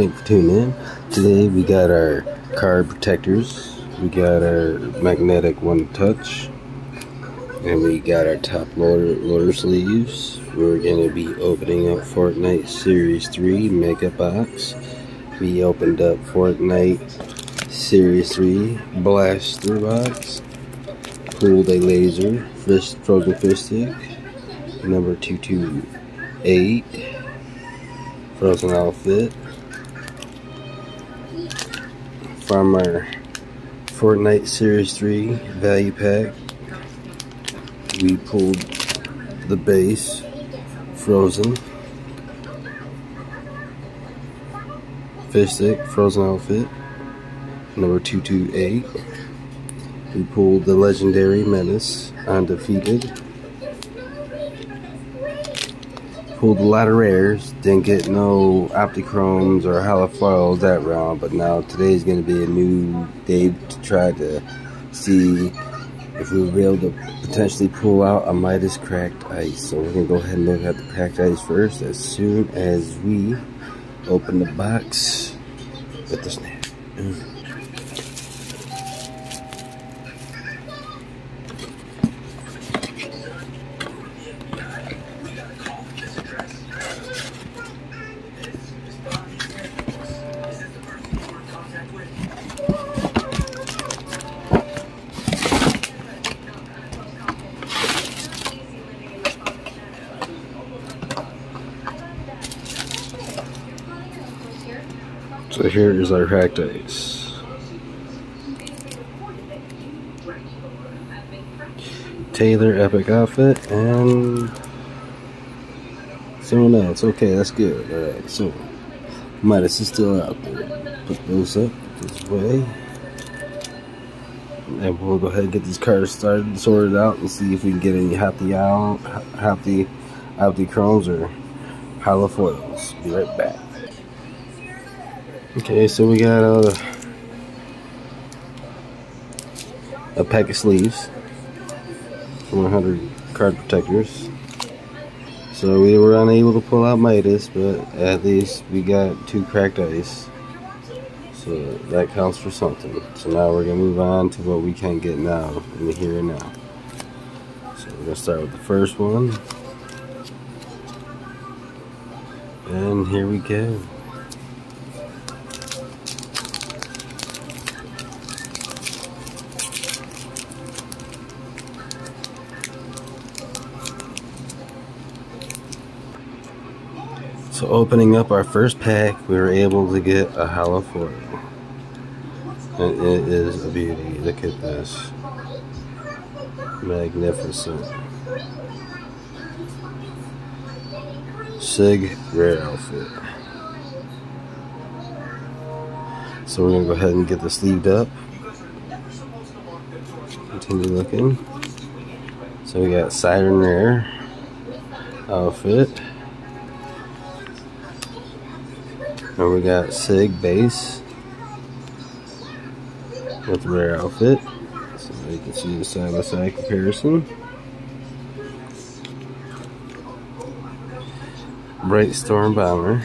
Thank you for tuning in. Today we got our card protectors. We got our magnetic one touch. And we got our top loader, loader sleeves. We're going to be opening up Fortnite Series 3 Mega Box. We opened up Fortnite Series 3 Blaster Box. Pulled a laser, fist, frozen fish stick. Number 228. Frozen outfit. From our Fortnite Series 3 value pack. We pulled the base frozen. Fish stick frozen outfit number 228 we pulled the legendary menace undefeated pulled a lot of rares didn't get no optichromes or holofoils that round but now today is going to be a new day to try to see if we were able to potentially pull out a Midas cracked ice. So we're going to go ahead and look at the cracked ice first as soon as we open the box with the snap. So here is our cracked ice. Tailor Epic outfit and someone else. Okay, that's good. Alright, so Midas is still out there. Put those up this way. And we'll go ahead and get these cards started, sorted out, and see if we can get any happy out, happy, happy chromes or holofoils. Be right back. Okay, so we got uh, a pack of sleeves for 100 card protectors. So we were unable to pull out Midas, but at least we got two cracked ice. So that counts for something. So now we're going to move on to what we can get now, in the here and now. So we're going to start with the first one. And here we go. So opening up our first pack, we were able to get a holofoil. And it is a beauty. Look at this. Magnificent. Sig rare outfit. So we're going to go ahead and get the sleeved up. Continue looking. So we got Siren Rare outfit. We got Sig base with rare outfit. So you can see the side by side comparison. Bright Storm Bomber.